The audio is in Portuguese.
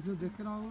Kızım dökün abi.